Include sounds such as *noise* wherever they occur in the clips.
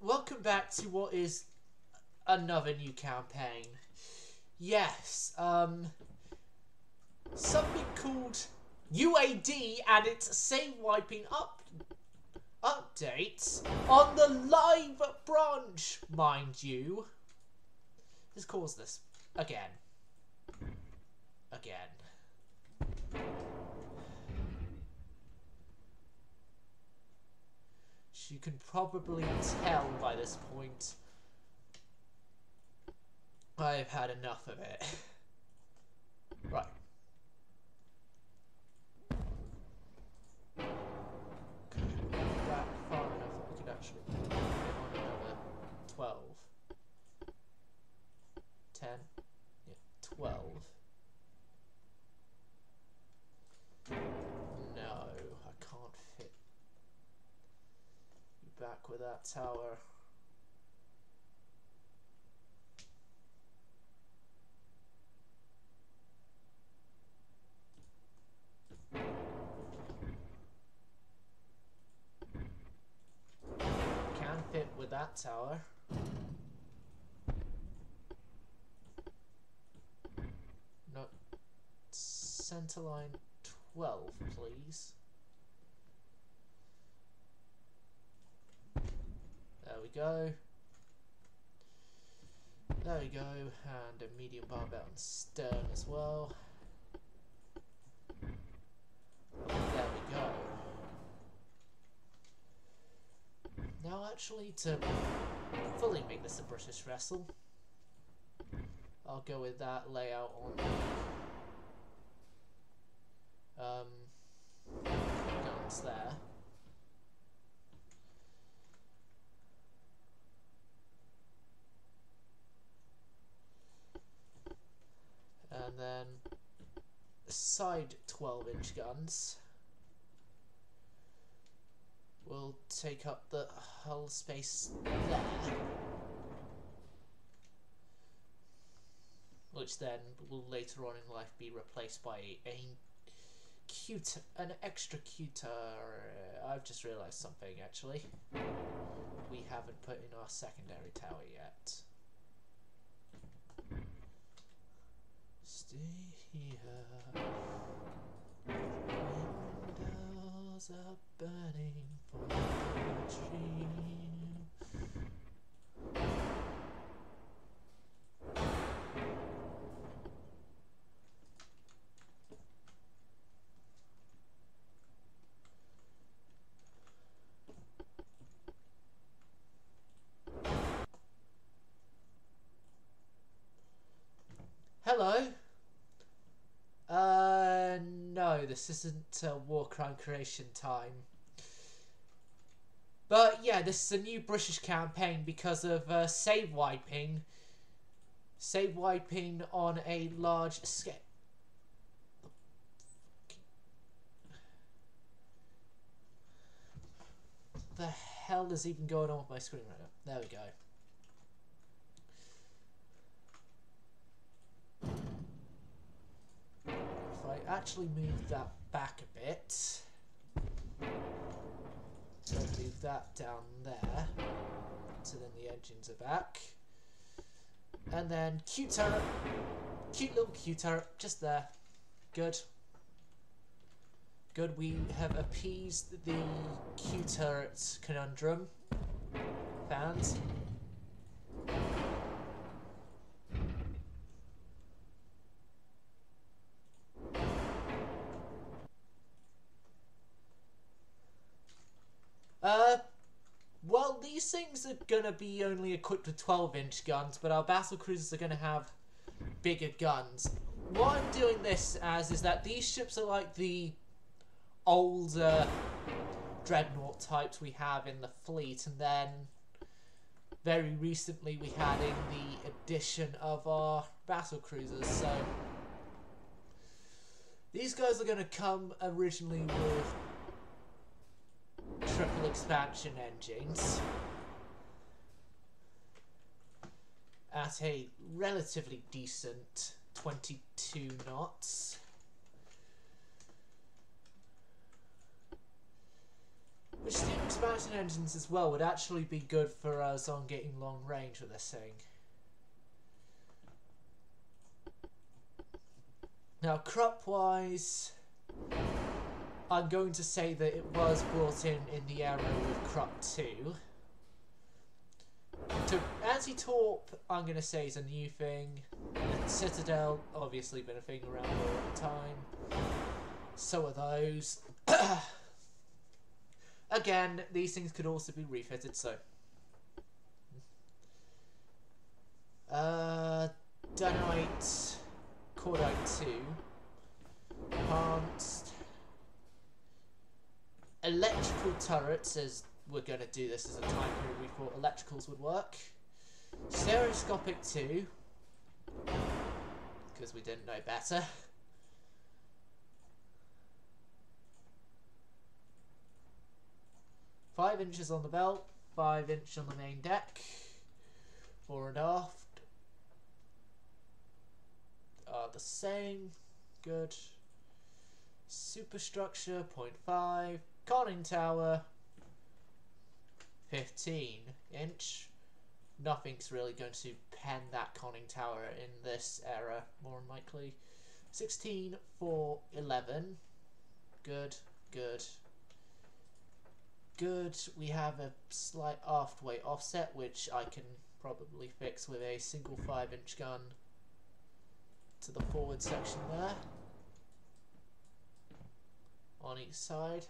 welcome back to what is another new campaign. Yes, um, something called UAD and its save wiping up updates on the live branch, mind you. Let's cause this again. Again. You can probably tell by this point, I've had enough of it. *laughs* right. That tower. Can fit with that tower. No, center line 12, please. There we go. There we go, and a medium barbette and stern as well. There we go. Now actually to fully make this a British wrestle, I'll go with that layout on um, guns there. And then side 12 inch guns will take up the hull space there. Which then will later on in life be replaced by a cute, an extra cuter. Uh, I've just realised something actually. We haven't put in our secondary tower yet. Stay here. Windows are burning for a dream. Hello. Uh, no, this isn't uh, war crime creation time. But yeah, this is a new British campaign because of uh, save wiping. Save wiping on a large scale. The hell is even going on with my screen right now? There we go. I actually move that back a bit, so move that down there, so then the engines are back, and then cute turret, cute little cute turret, just there, good. Good, we have appeased the Q turret conundrum. Fans. Gonna be only equipped with 12 inch guns, but our battle cruisers are gonna have bigger guns. What I'm doing this as is that these ships are like the older dreadnought types we have in the fleet, and then very recently we had in the addition of our battle cruisers. So these guys are going to come originally with triple expansion engines at a relatively decent 22 knots. Which steam expansion engines as well would actually be good for us on getting long range with this thing. Now, Krupp wise, I'm going to say that it was brought in in the era with Krupp 2. To anti-torp, I'm going to say is a new thing. Citadel, obviously been a thing around all the time. So are those. *coughs* Again, these things could also be refitted, so. Uh, Dynamite, Cordite 2, Enhanced, Electrical turrets, as we're going to do this as a time period we thought electricals would work. Stereoscopic 2, because we didn't know better. Five inches on the belt, five inch on the main deck, fore and aft are the same. Good. Superstructure 0.5, conning tower 15 inch. Nothing's really going to pen that conning tower in this era, more than likely. 16 for 11. Good, good, good. We have a slight aft weight offset, which I can probably fix with a single 5 inch gun to the forward section there. On each side.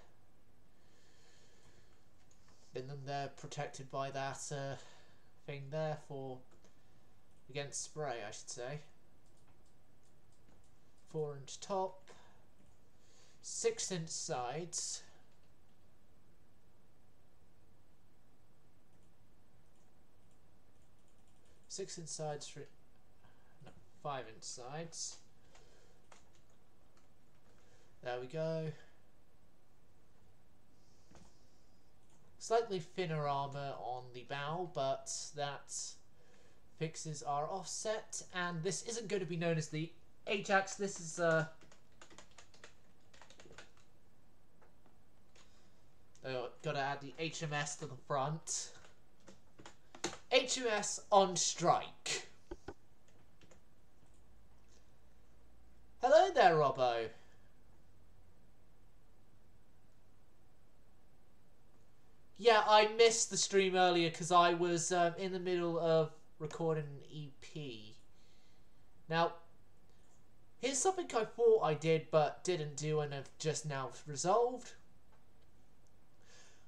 And then they're protected by that uh, thing there for against spray, I should say. Four inch top, six inch sides. Six inch sides, three, no, five inch sides. There we go. Slightly thinner armour on the bow, but that fixes our offset. And this isn't going to be known as the Ajax. This is uh, oh, gotta add the HMS to the front. HMS on strike. Hello there, Robbo. Yeah, I missed the stream earlier because I was um, in the middle of recording an EP. Now, here's something I thought I did but didn't do and have just now resolved.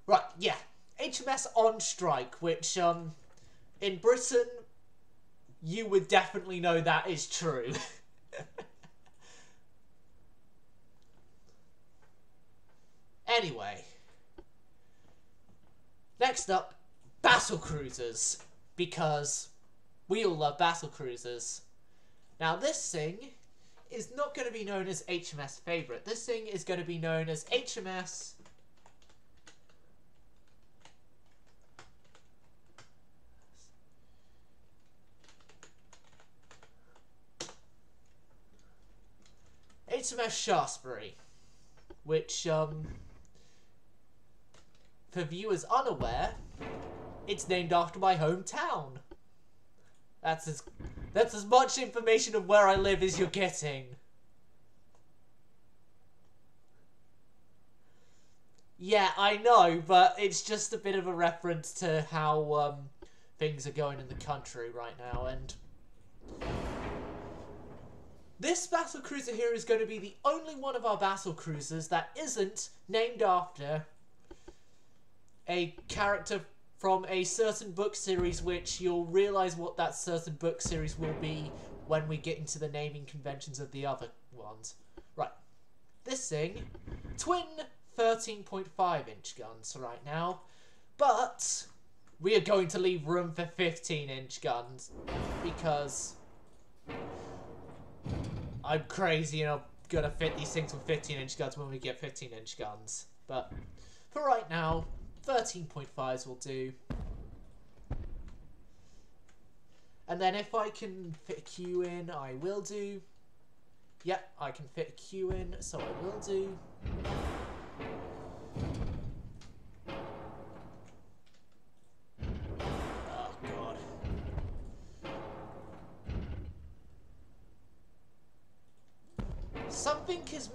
Right, yeah. HMS on strike, which, um, in Britain, you would definitely know that is true. *laughs* anyway. Next up, battle cruisers, because we all love battle cruisers. Now this thing is not going to be known as HMS Favorite. This thing is going to be known as HMS... HMS Shaftesbury, which, um, for viewers unaware, it's named after my hometown. That's as that's as much information of where I live as you're getting. Yeah, I know, but it's just a bit of a reference to how um, things are going in the country right now, and this battle cruiser here is going to be the only one of our battle cruisers that isn't named after a character from a certain book series, which you'll realize what that certain book series will be when we get into the naming conventions of the other ones. Right. This thing, twin 13.5 inch guns right now, but we are going to leave room for 15 inch guns because I'm crazy and I'm gonna fit these things with 15 inch guns when we get 15 inch guns. But for right now, 13.5s will do. And then if I can fit a Q in, I will do. Yep, I can fit a Q in, so I will do.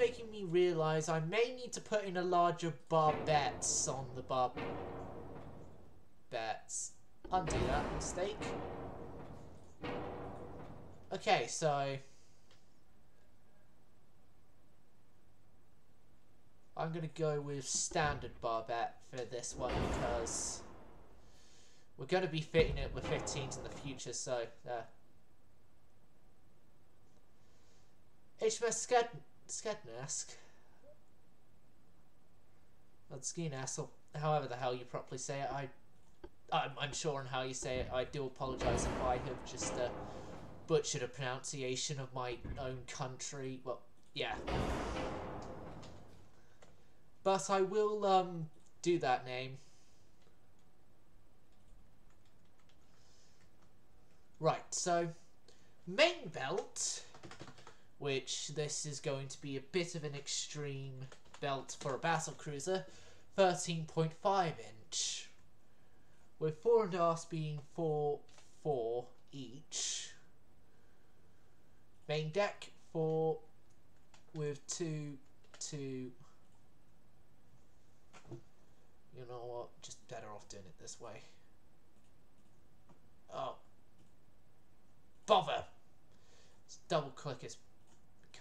Making me realise I may need to put in a larger bar bets on the bar bets. Undo that mistake. Okay, so... I'm going to go with standard barbette for this one because we're going to be fitting it with 15s in the future, so there. Uh, HMS Sked Skednesk. Skinesk, or however the hell you properly say it. I, I'm unsure on how you say it. I do apologise if I have just uh, butchered a pronunciation of my own country. Well, yeah. But I will um, do that name. Right, so main belt which this is going to be a bit of an extreme belt for a battle cruiser, 13.5 inch, with four and arse being 4 4 each. Main deck 4 with 2 2. You know what? Just better off doing it this way. Oh. Bother! double click is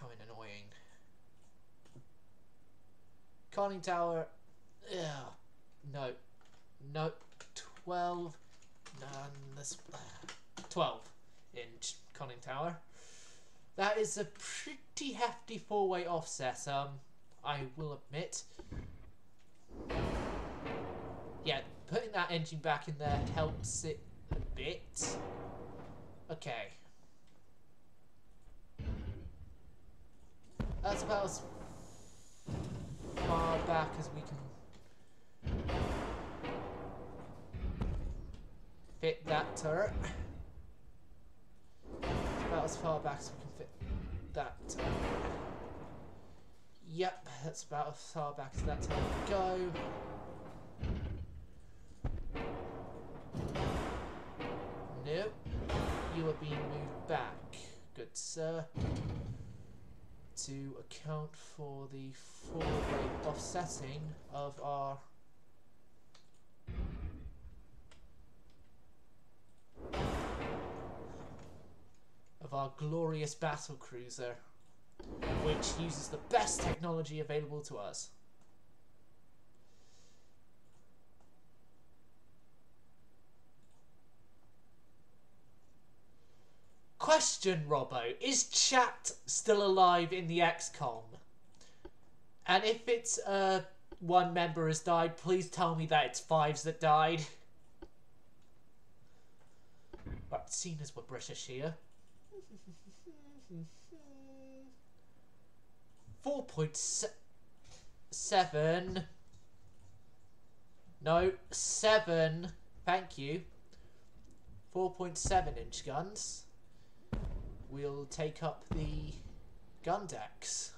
becoming annoying. Conning Tower. Yeah. No. No. 12. None. This. 12 inch conning tower. That is a pretty hefty four-way offset, um, I will admit. Yeah, putting that engine back in there helps it a bit. Okay. That's about as far back as we can fit that turret. About as far back as we can fit that turret. Yep, that's about as far back as that turret can go. Nope. You are being moved back, good sir to account for the forward offsetting of our of our glorious battle cruiser which uses the best technology available to us. Question, Robbo. Is chat still alive in the XCOM? And if it's uh, one member has died, please tell me that it's fives that died. But seeing as we're British here. 4.7. No, 7. Thank you. 4.7 inch guns we'll take up the gun decks.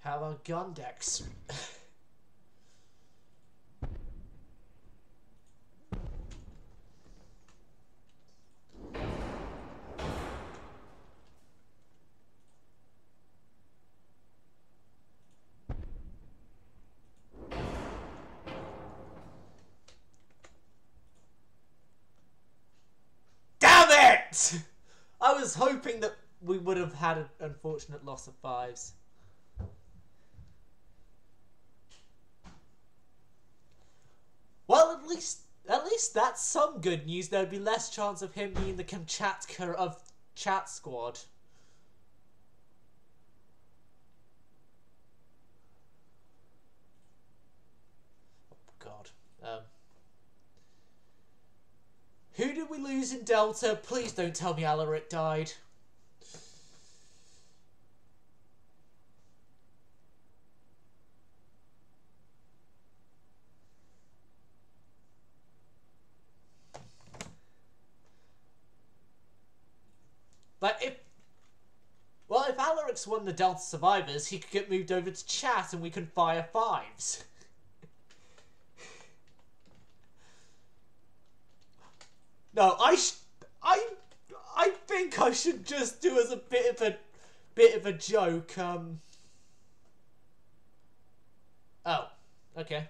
How about gun decks? I was hoping that we would have had an unfortunate loss of fives. Well, at least at least that's some good news. There'd be less chance of him being the Kamchatka of Chat Squad. Oh, God. Um. Who did we lose in Delta? Please don't tell me Alaric died. Like, if... Well, won the Delta Survivors, he could get moved over to chat and we can fire fives. *laughs* No, I, I, I think think I should just do as a bit of a bit of a joke. Um. Oh, okay.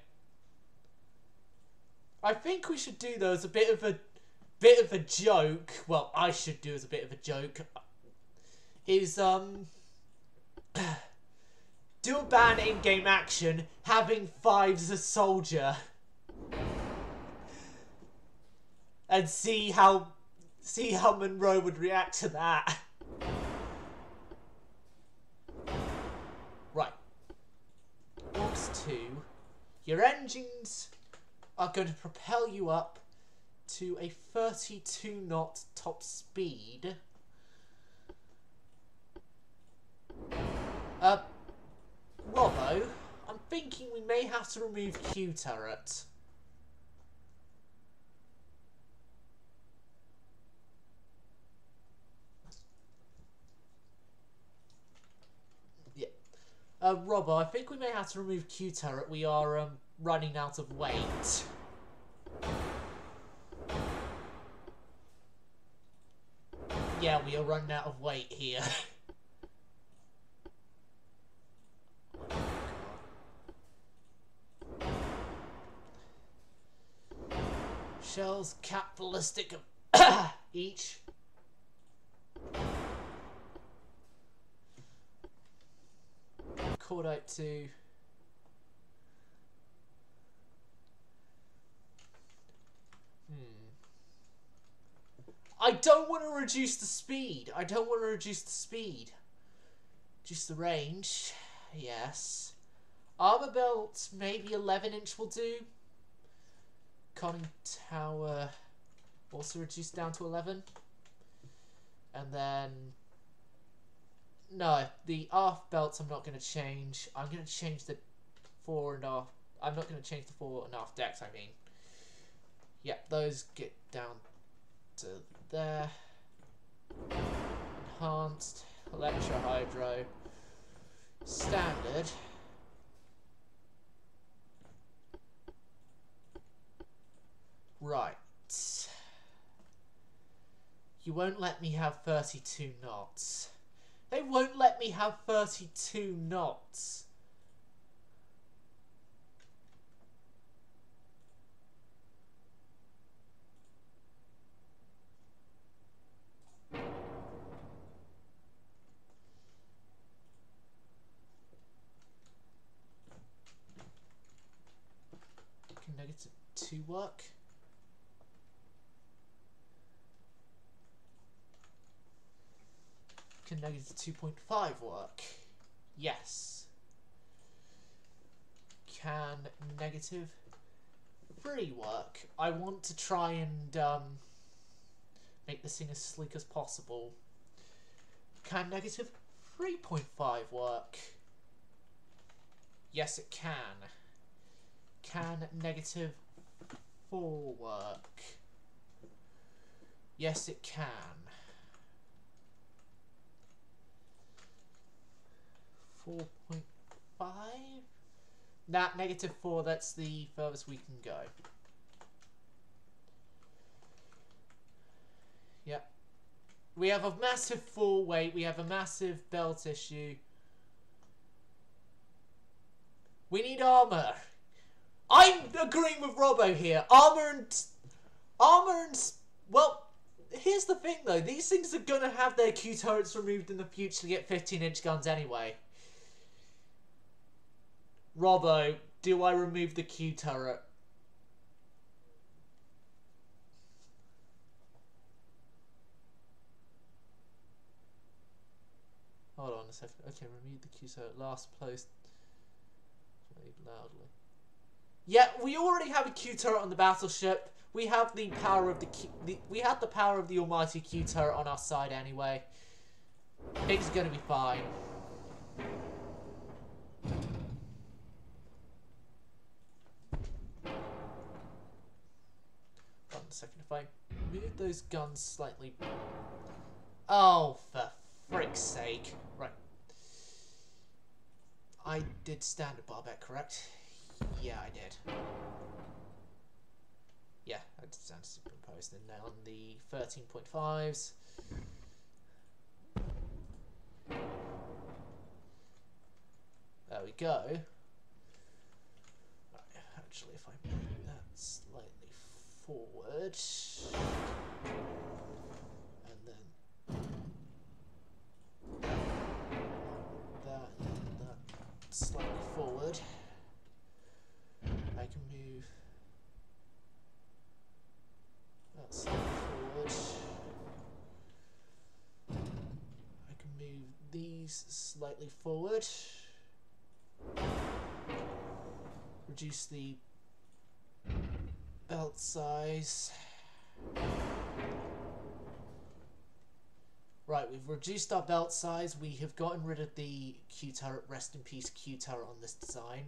I think we should do though as a bit of a bit of a joke. Well, I should do as a bit of a joke. Is um do a ban in-game action having Fives a soldier and see how see how Monroe would react to that. Right. Orcs 2. Your engines are going to propel you up to a 32 knot top speed. Uh, Robbo, I'm thinking we may have to remove Q turret. Yeah. Uh, Robbo, I think we may have to remove Q turret. We are um, running out of weight. Yeah, we are running out of weight here. *laughs* Shells cap ballistic *coughs* each. Cordite 2. Hmm. I don't want to reduce the speed. I don't want to reduce the speed. Just the range. Yes. Armor belt, maybe 11 inch will do. Conning tower also reduced down to 11. And then... No, the aft belts I'm not going to change. I'm going to change the fore and aft... I'm not going to change the fore and aft decks, I mean. Yep, those get down to there. Enhanced, Electro Hydro, Standard. Right. You won't let me have 32 knots. They won't let me have 32 knots. Can 2 work? Can negative 2.5 work? Yes. Can negative 3 work? I want to try and um, make this thing as sleek as possible. Can negative 3.5 work? Yes, it can. Can negative 4 work? Yes, it can. Four point five? Nah, negative four, that's the furthest we can go. Yep. We have a massive full weight, we have a massive belt issue. We need armor. I'm agreeing with Robbo here. Armor and armor and well, here's the thing though. These things are gonna have their Q turrets removed in the future to get 15 inch guns anyway. Robbo, do I remove the Q turret? Hold on a second. Okay, remove the Q turret. Last post. Loudly. Yeah, we already have a Q turret on the battleship. We have the power of the, Q, the we have the power of the almighty Q turret on our side anyway. Are gonna be fine. I move those guns slightly... Oh, for frick's sake. Right. I did stand standard barbette, correct? Yeah, I did. Yeah, I did stand superimposed. And then on the 13.5s... There we go. Actually, if I forward, and then that, and that slightly forward, I can move that slightly forward. I can move these slightly forward. Reduce the belt size. Right, we've reduced our belt size. We have gotten rid of the Q turret. Rest in peace, Q turret on this design.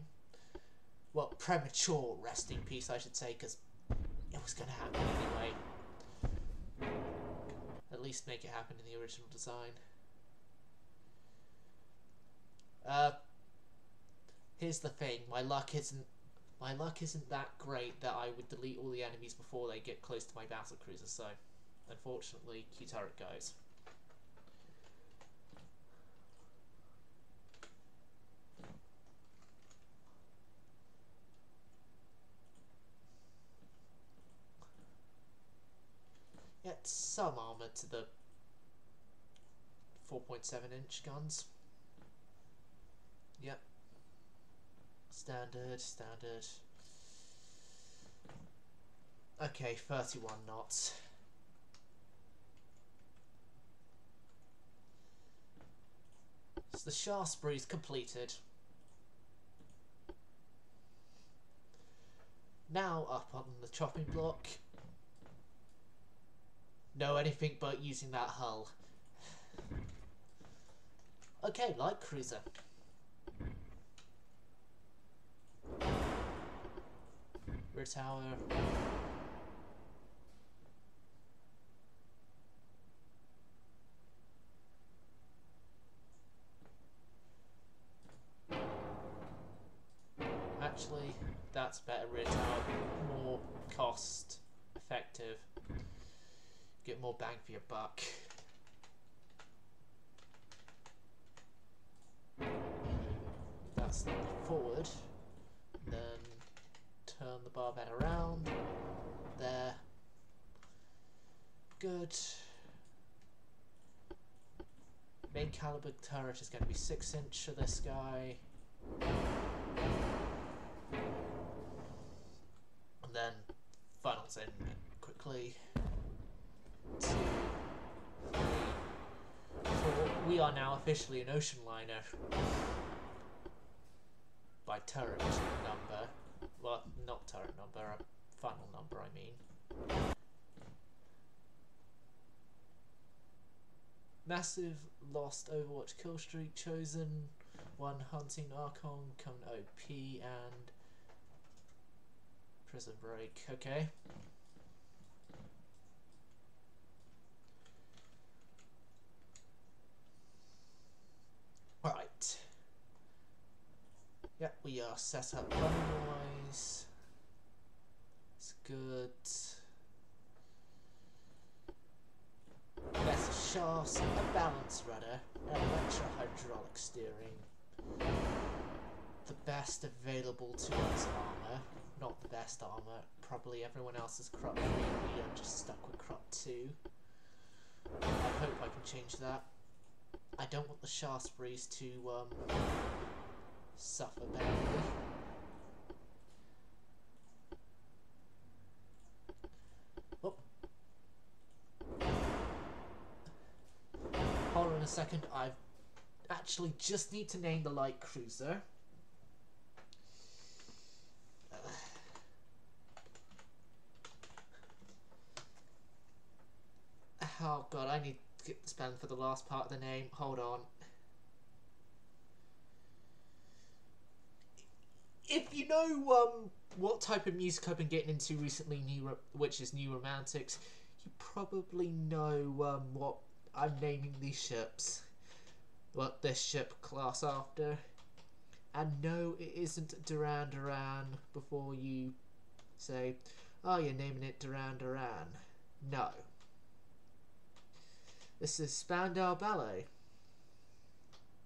Well, premature rest in peace, I should say, because it was going to happen anyway. At least make it happen in the original design. Uh, here's the thing. My luck isn't my luck isn't that great that I would delete all the enemies before they get close to my battle cruiser. So, unfortunately, Q turret goes. Yet some armor to the 4.7 inch guns. Yep. Standard, standard. Okay, 31 knots. So the is completed. Now up on the chopping block. No, anything but using that hull. Okay, light cruiser. Rear tower. Actually, that's better tower, more cost effective. Get more bang for your buck. That's forward. Then turn the barbette around. There. Good. Main caliber turret is going to be 6 inch for this guy. And then funnels in quickly. We are now officially an ocean liner. By turret number. Well, not turret number, funnel number, I mean. Massive lost Overwatch kill streak chosen. One hunting Archon, coming OP, and prison break. Okay. Right. Yep, we are set up running-wise. It's good. Better shafts, a balance rudder, and electro-hydraulic steering. The best available to us armor. Not the best armor. Probably everyone else is Krupp 3 we are just stuck with Krupp 2. I hope I can change that. I don't want the Shaftesbury's to um, suffer badly. Oh. Hold on a second, I've actually just need to name the light cruiser. *sighs* Oh god, I need to get the spelling for the last part of the name. Hold on. If you know um, what type of music I've been getting into recently, new which is New Romantics, you probably know um, what I'm naming these ships. What this ship class after. And no, it isn't Duran Duran before you say, oh, you're naming it Duran Duran. No. This is Spandau Ballet.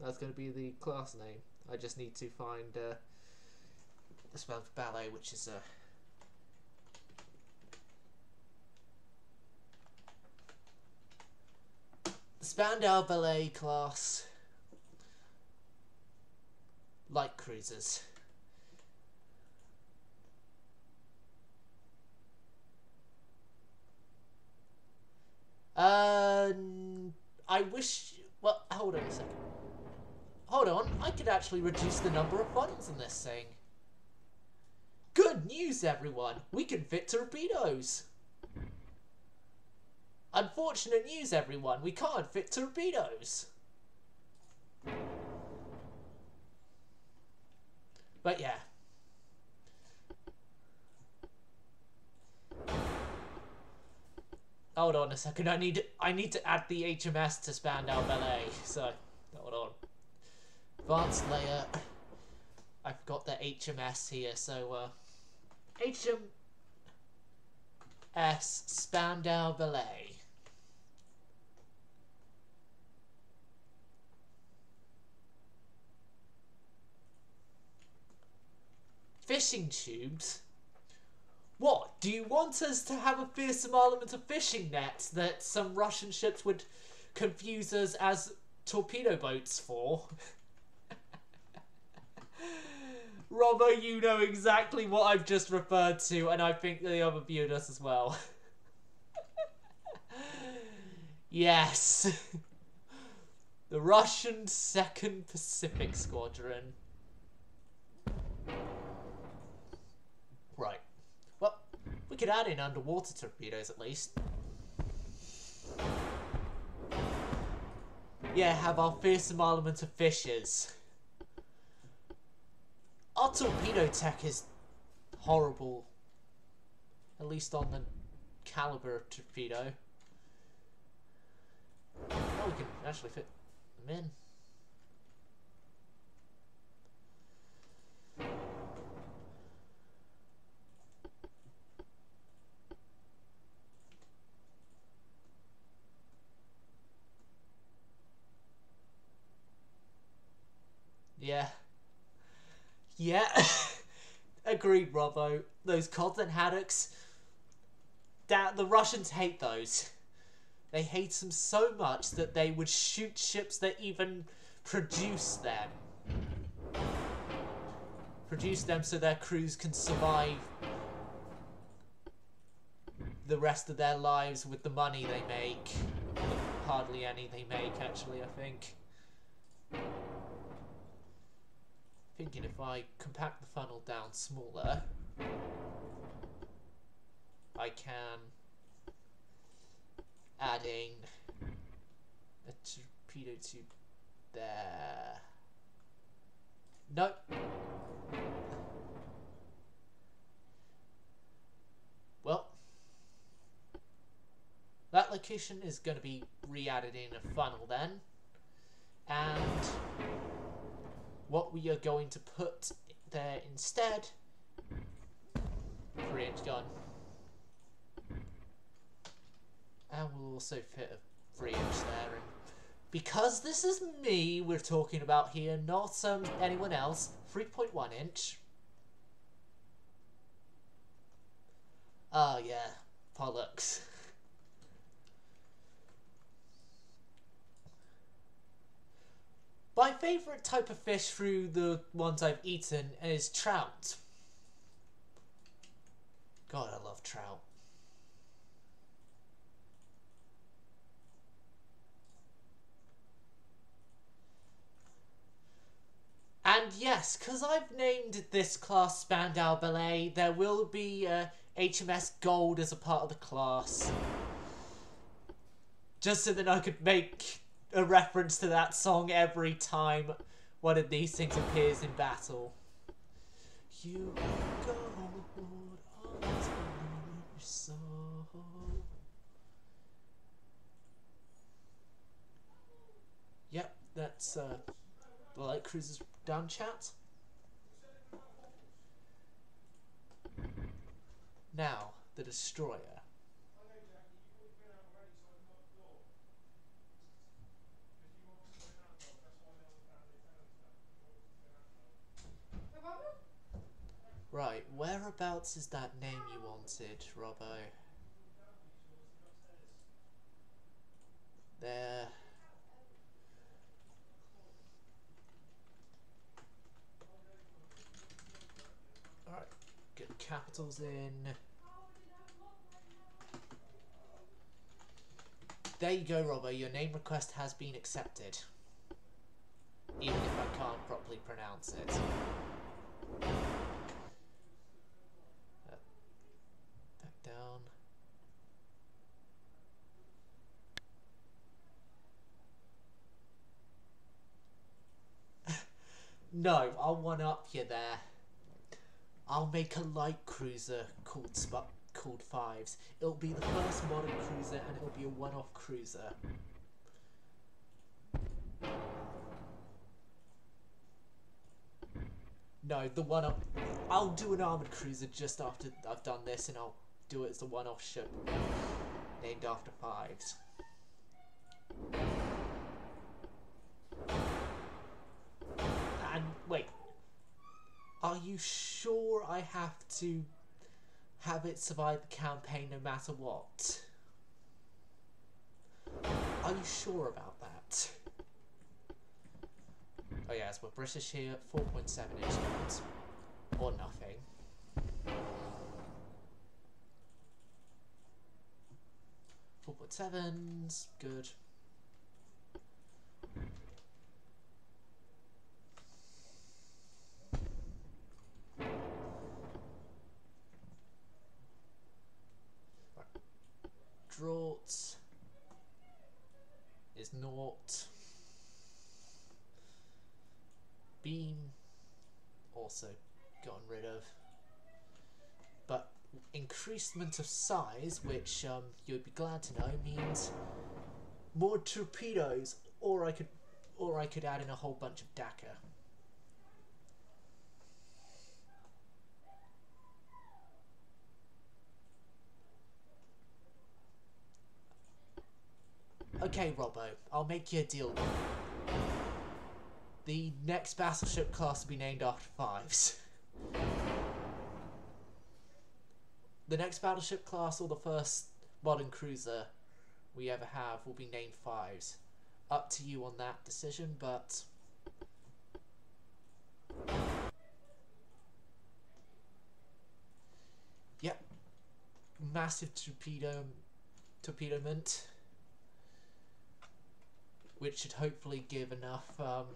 That's going to be the class name. I just need to find uh, the for ballet, which is uh, the Spandau Ballet class light cruisers. Uh, I wish. Well, hold on a second. Hold on, I could actually reduce the number of funnels in this thing. Good news, everyone! We can fit torpedoes! Unfortunate news, everyone. We can't fit torpedoes. But yeah. Hold on a second. I need I need to add the HMS to Spandau Ballet. So hold on. Advanced layer. I've got the HMS here. So uh, HMS Spandau Ballet. Fishing tubes? What? Do you want us to have a fearsome armament of fishing nets that some Russian ships would confuse us as torpedo boats for? *laughs* Robbo, you know exactly what I've just referred to, and I think the other viewer does as well. *laughs* yes. the Russian 2nd Pacific Squadron. Right. Well, we could add in underwater torpedoes at least. Yeah, have our fearsome element of fishes. Our torpedo tech is horrible. At least on the caliber torpedo. Oh, we can actually fit them in. Yeah. Yeah. *laughs* Agreed, Robbo. Those Cods and haddocks. That the Russians hate those. They hate them so much that they would shoot ships that even produce them. Produce them so their crews can survive the rest of their lives with the money they make. Hardly any they make, actually, I think. Thinking if I compact the funnel down smaller, I can adding a torpedo tube there. No. Well, that location is going to be re-added in a funnel then. And what we are going to put there instead, 3 inch gun. And we'll also fit a 3 inch there. Because this is me we're talking about here, not um, anyone else, 3.1 inch. Oh yeah, Pollux. My favourite type of fish through the ones I've eaten is trout. God, I love trout. And yes, because I've named this class Spandau Ballet, there will be uh, HMS Gold as a part of the class. Just so that I could make a reference to that song every time one of these things appears in battle. You Yep, that's uh, the light cruisers down chat. Now, the destroyer. Whereabouts is that name you wanted, Robbo? There. Alright, get capitals in. There you go, Robbo. Your name request has been accepted. Even if I can't properly pronounce it. Uh, back down. No, I'll one up you there. I'll make a light cruiser called Sp- called Fives. It'll be the first modern cruiser and it'll be a one-off cruiser. No, the one up. I'll do an armored cruiser just after I've done this, and I'll do it as a one-off ship named after Fives. You sure I have to have it survive the campaign no matter what? Are you sure about that? Oh yes, we're British here, 4.7 instruments. Or nothing. Four point sevens, good. Draught is naught. Beam also gotten rid of. But increasement of size, which um, you'd be glad to know, means more torpedoes, or I could, or I could add in a whole bunch of Dakar. Okay, Robbo, I'll make you a deal. The next battleship class will be named after fives. *laughs* The next battleship class or the first modern cruiser we ever have will be named fives. Up to you on that decision, but Yep. Massive torpedo torpedoment which should hopefully give enough um,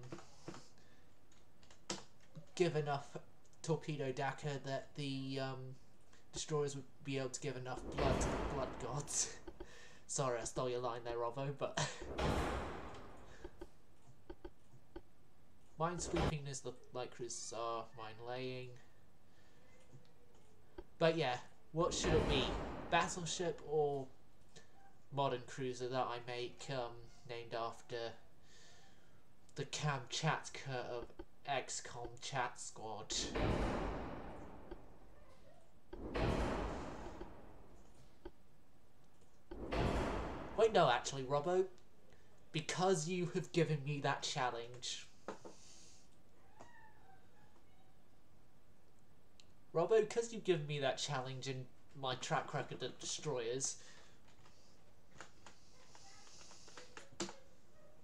give enough torpedo Dakar that the um, destroyers would be able to give enough blood to the blood gods. *laughs* Sorry, I stole your line there, Robbo, but *laughs* mine sweeping is the light cruisers are, mine laying. But yeah, what should it be? Battleship or modern cruiser that I make um, named after the Kamchatka of XCOM Chat Squad. Wait, no, actually, Robbo, because you have given me that challenge. Robbo, because you've given me that challenge in my track record of destroyers,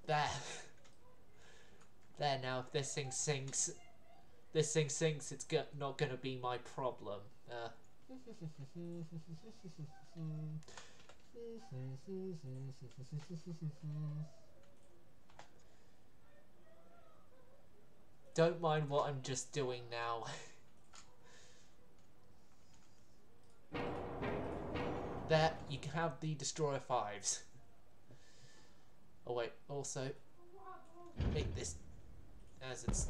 there. There now, if this thing sinks, this thing sinks, it's go not gonna be my problem. Uh. *laughs* Don't mind what I'm just doing now. there, you can have the Destroyer 5s. Oh wait, also, make this as it's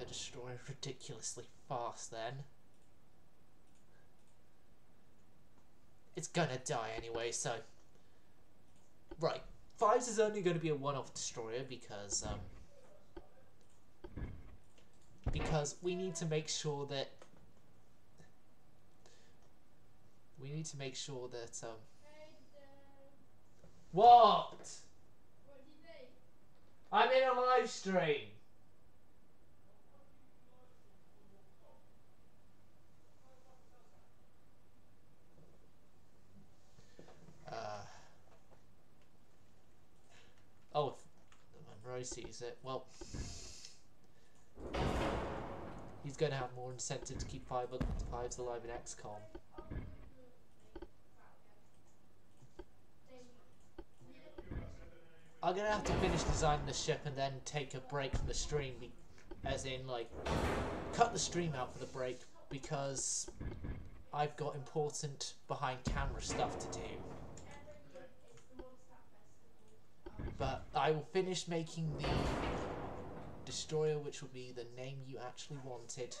a destroyer ridiculously fast then. It's gonna die anyway, so... Right, Fives is only going to be a one-off destroyer because, um... Because we need to make sure that... We need to make sure that, um... What? I'm in a live stream. Uh, oh, the Roy sees it, well, he's going to have more incentive to keep five Fives alive in XCOM. I'm gonna have to finish designing the ship and then take a break from the stream, as in like cut the stream out for the break because I've got important behind camera stuff to do. But I will finish making the destroyer, which will be the name you actually wanted.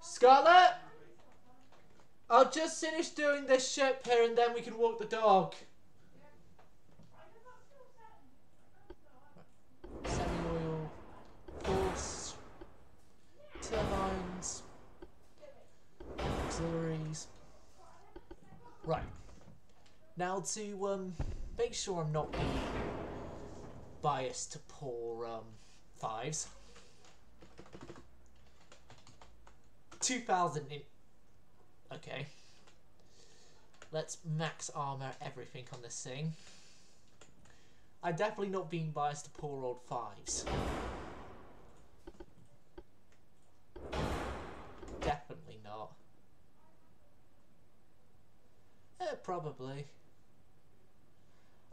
Scarlet! I'll just finish doing this ship here and then we can walk the dog. Now to um, make sure I'm not being biased to poor um, fives. 2000 in... Okay. Let's max armor everything on this thing. I'm definitely not being biased to poor old fives. Definitely not. Eh, probably.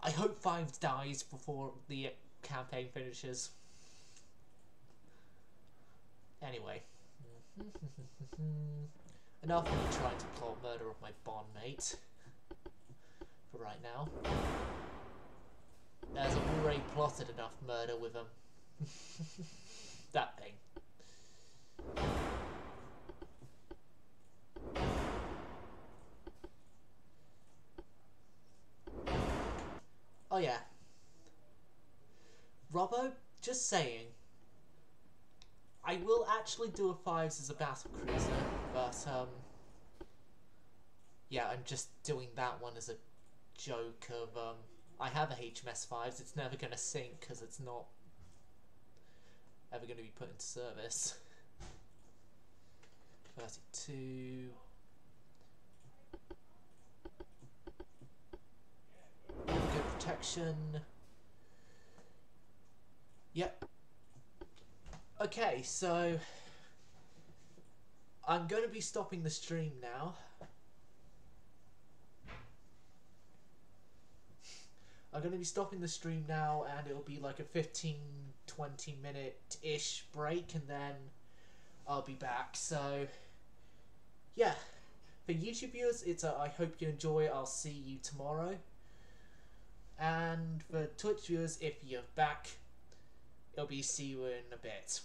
I hope fives dies before the campaign finishes. Anyway. *laughs* Enough of me trying to plot murder of my bondmate. For right now. I've already plotted enough murder with him. *laughs* that thing. Yeah. Robbo, just saying. I will actually do a fives as a battle cruiser, but um, yeah, I'm just doing that one as a joke of um, I have a HMS fives. It's never gonna sink because it's not ever gonna be put into service. *laughs* Thirty-two. Good protection. Yep. Okay, so I'm going to be stopping the stream now. I'm going to be stopping the stream now and it'll be like a 15 20 minute ish break and then I'll be back. So yeah, for YouTube viewers, it's a, I hope you enjoy. I'll see you tomorrow. And for Twitch viewers, if you're back, it'll be see you in a bit.